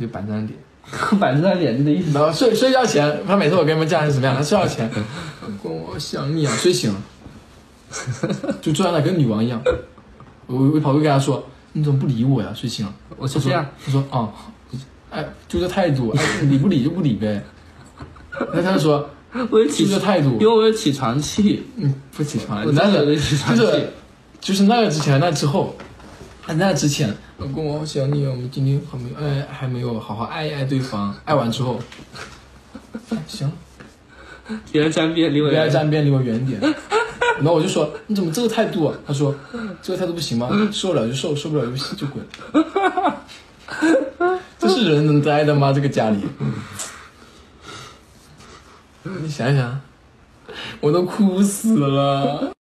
就板正脸。板正脸就的意思。然后睡睡觉前，他每次我跟你们讲是什么样？他睡觉前，我想你啊，睡醒了，就坐在那跟女王一样。我我跑过去跟他说：“你怎么不理我呀？睡醒了。”我是这样。他说：“哦，哎，就这态度，哎，理不理就不理呗。”那他就说：“我就这态度，因为我有起床气。嗯，不起床，我那个就是就是那个之前，那之后，那之前，老公我好想你哦，我们今天还没有哎还没有好好爱一爱对方，爱完之后，哎行，别人沾边离我不要远。沾边，离我远点。然后我就说你怎么这个态度啊？他说这个态度不行吗？受得了就受，受不了就就滚。这是人能待的吗？这个家里，你想想，我都哭死了。